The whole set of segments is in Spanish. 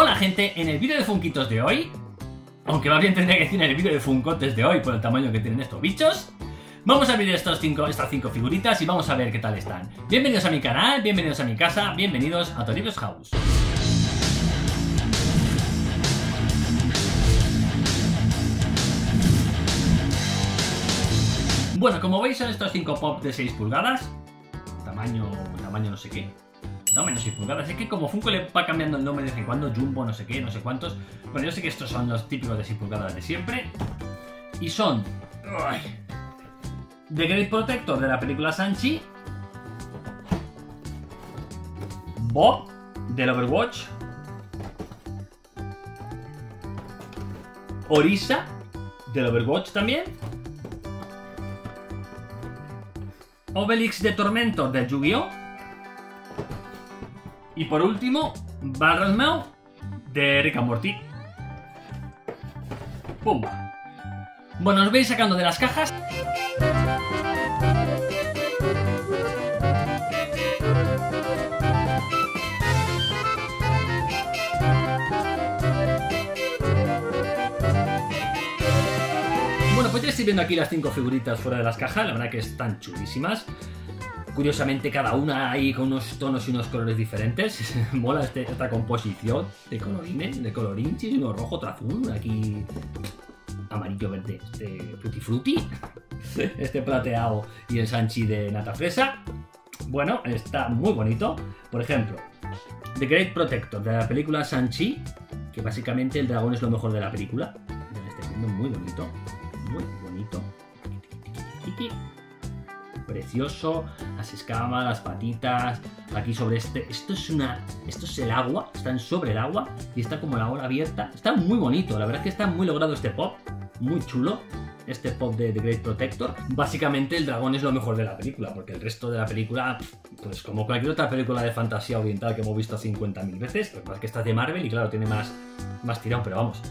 Hola gente, en el vídeo de Funkitos de hoy, aunque más bien tendría que decir en el vídeo de Funkotes de hoy por el tamaño que tienen estos bichos, vamos a abrir estos cinco, estas cinco figuritas y vamos a ver qué tal están. Bienvenidos a mi canal, bienvenidos a mi casa, bienvenidos a Toribus House. Bueno, como veis son estos 5 pop de 6 pulgadas. Tamaño, tamaño no sé qué. No, menos 6 pulgadas. Es que como Funko le va cambiando el nombre de vez en cuando, Jumbo, no sé qué, no sé cuántos. Bueno, yo sé que estos son los típicos de 6 pulgadas de siempre. Y son... Uy, The Great Protector de la película Sanchi. Bob del Overwatch. Orisa del Overwatch también. Obelix de Tormento del Yu-Gi-Oh! Y por último, Barrelmouth de Rick and Morty. Bueno, os veis sacando de las cajas. Bueno, pues ya estoy viendo aquí las cinco figuritas fuera de las cajas, la verdad que están chulísimas. Curiosamente cada una ahí con unos tonos y unos colores diferentes. Mola este- esta composición de colorines, de colorinchis, uno rojo, otro azul, aquí amarillo, verde, este frutti frutti, este plateado y el sanchi de nata fresa. Bueno, está muy bonito. Por ejemplo, The Great Protector de la película Sanchi, que básicamente el dragón es lo mejor de la película. Muy bonito, muy bonito. Precioso, las escamas, las patitas, aquí sobre este. Esto es una. Esto es el agua, están sobre el agua y está como la ola abierta. Está muy bonito, la verdad es que está muy logrado este pop, muy chulo. Este pop de The Great Protector. Básicamente el dragón es lo mejor de la película, porque el resto de la película, pues como cualquier otra película de fantasía oriental que hemos visto 50.000 veces, lo que pasa es que esta es de Marvel y claro, tiene más, más tirón, pero vamos.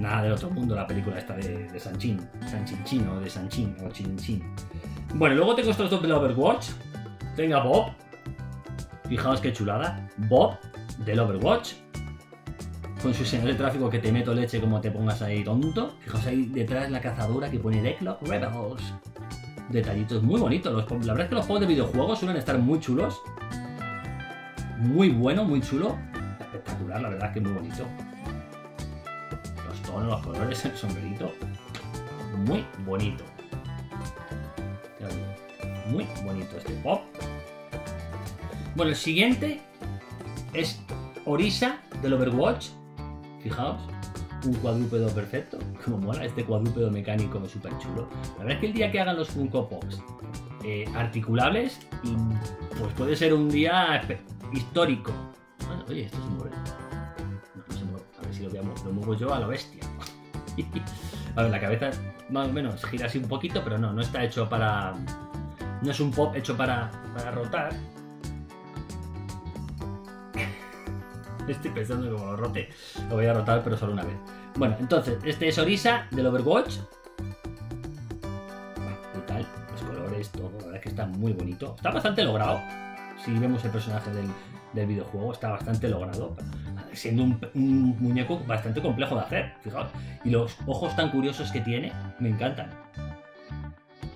Nada del otro mundo la película esta de, de Sanchin, Sanchinchin o de Sanchin o Chinchin. Bueno, luego tengo estos dos del Overwatch. Tenga Bob. Fijaos qué chulada. Bob del Overwatch. Con su señal de tráfico que te meto leche como te pongas ahí tonto. Fijaos ahí detrás la cazadora que pone Decklock Rebels. Detallitos muy bonitos. La verdad es que los juegos de videojuegos suelen estar muy chulos. Muy bueno, muy chulo. Espectacular, la verdad es que muy bonito. Tonos, los colores, el sombrerito. Muy bonito. Muy bonito este pop. Bueno, el siguiente es Orisa del Overwatch. Fijaos, un cuadrúpedo perfecto. Como mola este cuadrúpedo mecánico súper chulo. La verdad es que el día que hagan los Funko Pops eh, articulables, pues puede ser un día histórico. Ah, Oye, esto se mueve. No, si lo, lo muevo yo a la bestia. a ver, la cabeza más o menos gira así un poquito, pero no, no está hecho para. No es un pop hecho para, para rotar. Estoy pensando como lo rote, lo voy a rotar, pero solo una vez. Bueno, entonces, este es Orisa del Overwatch. Bah, Brutal, los colores, todo, la verdad es que está muy bonito. Está bastante logrado. Si vemos el personaje del, del videojuego, está bastante logrado. Siendo un, muñeco bastante complejo de hacer, fijaos. Y los ojos tan curiosos que tiene, me encantan.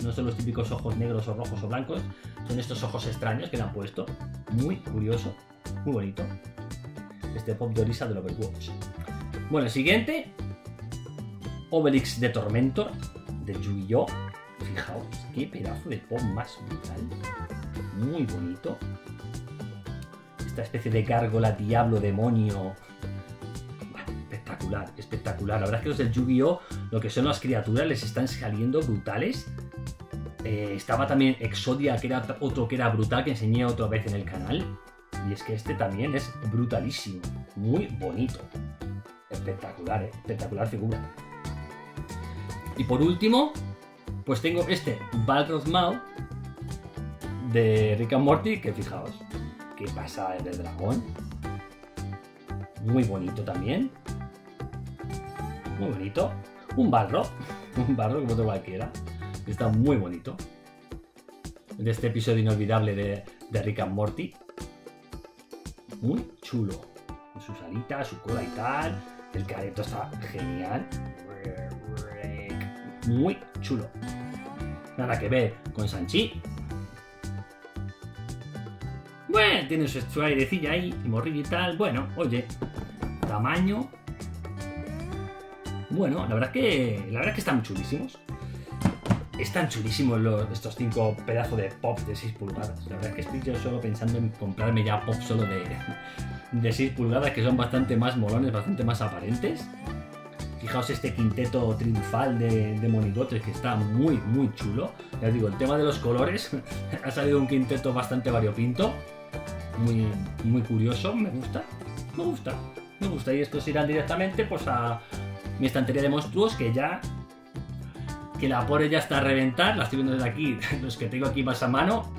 No son los típicos ojos negros o rojos o blancos, son estos ojos extraños que le han puesto. Muy curioso, muy bonito. Este pop de Orisa del Overwatch. Bueno, siguiente. Obelix de Tormentor de Yu-Gi-Oh! Fijaos, qué pedazo de pop más brutal. Muy bonito. Esta especie de gárgola, diablo, demonio. Espectacular, espectacular. La verdad es que los del Yu-Gi-Oh! Lo que son las criaturas les están saliendo brutales. Eh, estaba también Exodia, que era otro que era brutal, que enseñé otra vez en el canal. Y es que este también es brutalísimo. Muy bonito. Espectacular, ¿eh? espectacular figura. Y por último, pues tengo este Balrog Mouth de Rick and Morty, que fijaos, qué pasa el del dragón. Muy bonito también. Muy bonito. Un Balrog. Un Balrog como otro cualquiera. Está muy bonito. De este episodio inolvidable de, Rick and Morty. Muy chulo. sus alitas, su cola y tal. El careto está genial. Muy chulo. Nada que ver con Sanchi. Bueno, tiene su, airecilla ahí, y morrillo y tal. Bueno, oye, tamaño. Bueno, la verdad que. La verdad que están chulísimos. Están chulísimos estos cinco pedazos de pop de 6 pulgadas. La verdad que estoy yo solo pensando en comprarme ya pop solo de, de 6 pulgadas que son bastante más molones, bastante más aparentes. Fijaos este quinteto triunfal de, de monigotes que está muy, muy chulo. Ya os digo, el tema de los colores ha salido un quinteto bastante variopinto. Muy, muy curioso, me gusta. Me gusta, me gusta. Y estos irán directamente pues a mi estantería de monstruos que ya que la pore ya está a reventar, la estoy viendo desde aquí, los que tengo aquí más a mano.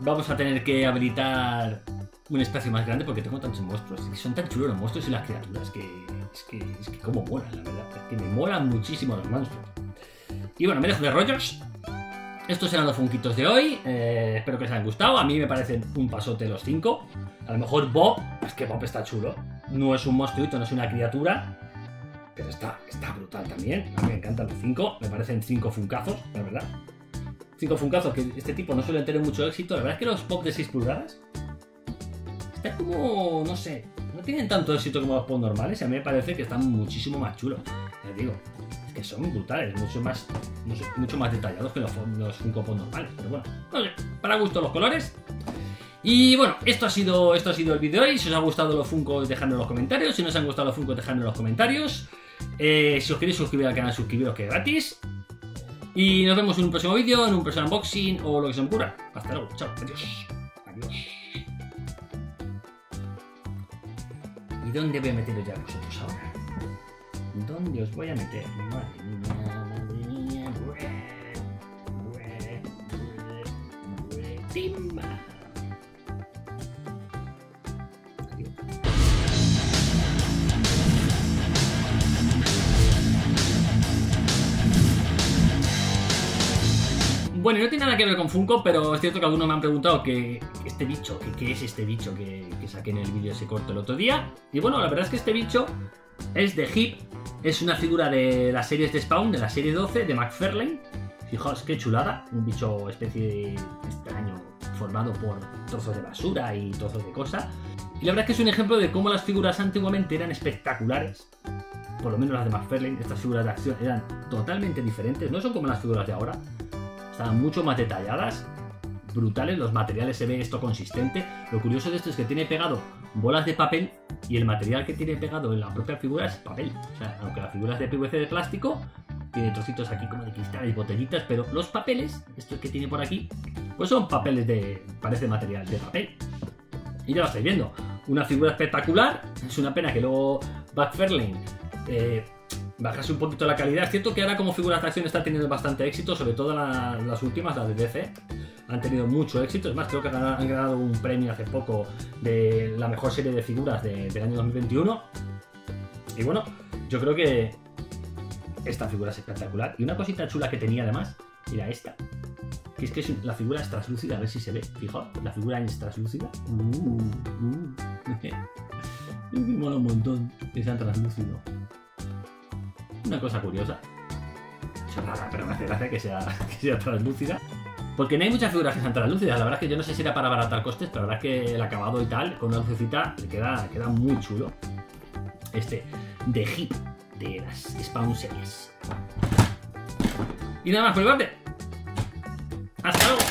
Vamos a tener que habilitar un espacio más grande porque tengo tantos monstruos. Y son tan chulos los monstruos y las criaturas que es que, es que como molan, la verdad. Es que me molan muchísimo los monstruos. Y bueno, me dejo de rollos. Estos eran los funquitos de hoy. Eh, espero que os hayan gustado. A mí me parecen un pasote los cinco. A lo mejor Bob, es que Bob está chulo. No es un monstruito, no es una criatura. Pero está, está brutal también. A mí me encantan los cinco. Me parecen cinco funcazos, la verdad. Cinco funcazos que este tipo no suelen tener mucho éxito. La verdad es que los pop de 6 pulgadas están como, no sé, no tienen tanto éxito como los pop normales. Y a mí me parece que están muchísimo más chulos. Les digo, es que son brutales, mucho más, mucho más detallados que los, los Funko normales. Pero bueno, no sé, para gusto los colores. Y bueno, esto ha sido, esto ha sido el vídeo de hoy. Si os ha gustado los Funko, dejadme en los comentarios. Si no os han gustado los Funko, dejadme en los comentarios. Eh, si os queréis suscribir al canal, suscribiros que es gratis. Y nos vemos en un próximo vídeo, en un próximo unboxing o lo que se me ocurra. Hasta luego, chao, adiós. Adiós. Dónde voy a meteros ya vosotros ahora? ¿Dónde os voy a meter? Madre mía, madre mía. Timba. Bueno, no tiene nada que ver con Funko, pero es cierto que algunos me han preguntado que este bicho, que qué es este bicho que, saqué en el vídeo ese corto el otro día. Y bueno, la verdad es que este bicho es de Hip, es una figura de las series de Spawn, de la serie 12 de McFarlane. Fijaos qué chulada, un bicho especie extraño formado por trozos de basura y trozos de cosa. Y la verdad es que es un ejemplo de cómo las figuras antiguamente eran espectaculares. Por lo menos las de McFarlane, estas figuras de acción eran totalmente diferentes, no son como las figuras de ahora. Estaban mucho más detalladas, brutales, los materiales se ve esto consistente. Lo curioso de esto es que tiene pegado bolas de papel y el material que tiene pegado en la propia figura es papel. O sea, aunque la figura es de PVC de plástico, tiene trocitos aquí como de cristal y botellitas, pero los papeles, estos que tiene por aquí, pues son papeles de, parece material de papel. Y ya lo estáis viendo, una figura espectacular, es una pena que luego McFarlane eh, bajase un poquito la calidad. Es cierto que ahora como figura de acción está teniendo bastante éxito, sobre todo la- las últimas, las de DC. Han tenido mucho éxito, es más, creo que han ganado un premio hace poco de la mejor serie de figuras de- del año 2021. Y bueno, yo creo que esta figura es espectacular. Y una cosita chula que tenía además, era esta. Que es que la figura es translúcida, a ver si se ve. Fijaos, la figura es translúcida. Uh, uh. Es que mola un montón que sea translúcido. Una cosa curiosa. Chorrada, pero me hace gracia que sea, que sea translúcida. Porque no hay muchas figuras que sean translúcidas. La verdad es que yo no sé si era para abaratar costes, pero la verdad es que el acabado y tal, con una lucecita, queda, queda muy chulo. Este, de Hip, de las Spawn Series. Y nada más por mi parte. Hasta luego.